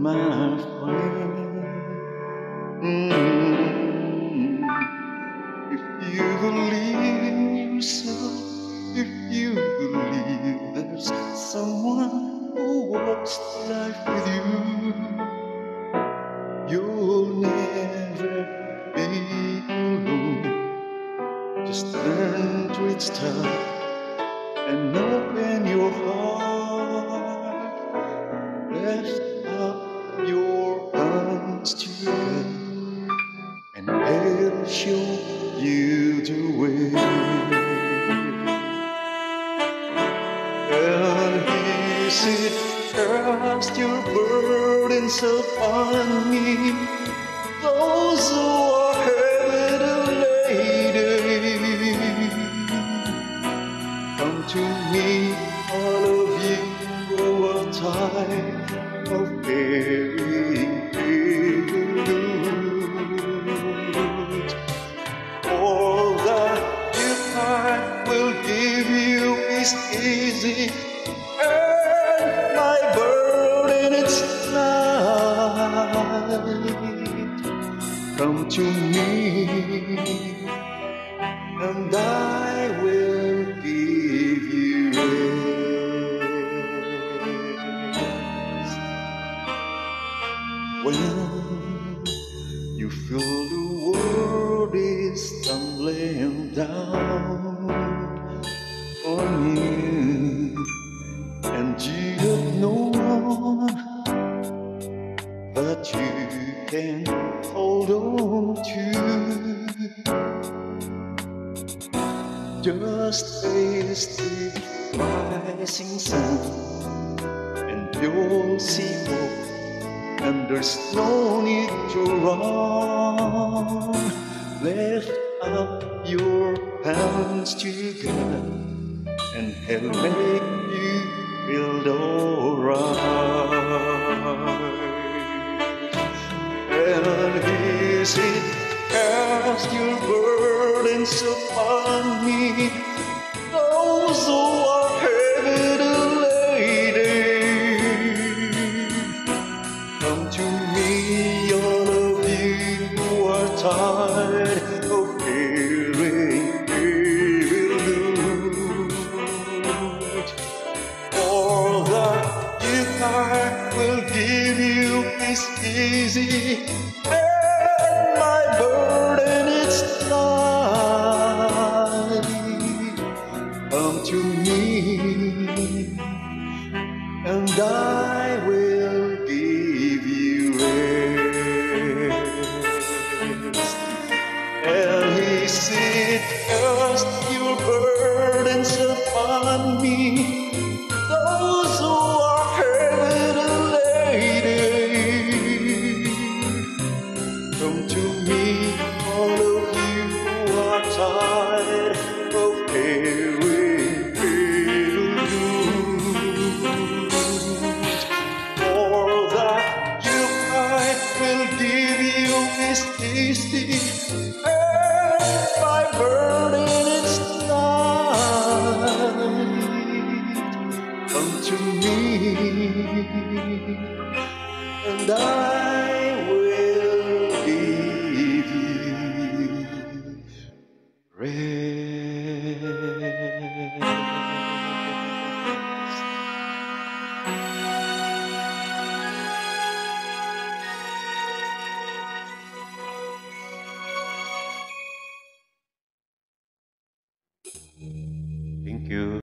my friend. Mm. If you believe in yourself, if you believe there's someone who walks life with you, you'll never be alone. Just learn to its top and open your heart. Said, Cast your burdens upon me, those who are heavy laden. Come to me, all of you who are tired of carrying burdens. All that you find will give you is easy, Come to me, and I will give you rest. When you feel the world is tumbling down on you, and you no one that you can on to. Just face the rising sun, and you'll see hope, and there's no need to run. Lift up your hands together, and He'll make you feel alright. And He said, Cast your burdens upon me, those who are heavy laden. Come to me, all of you who are tired of carrying heavy load. All that you find will give you is easy, me, all of you are tired of heavy. All that you will give you is easy, and my burden is light. Come to me, and I you.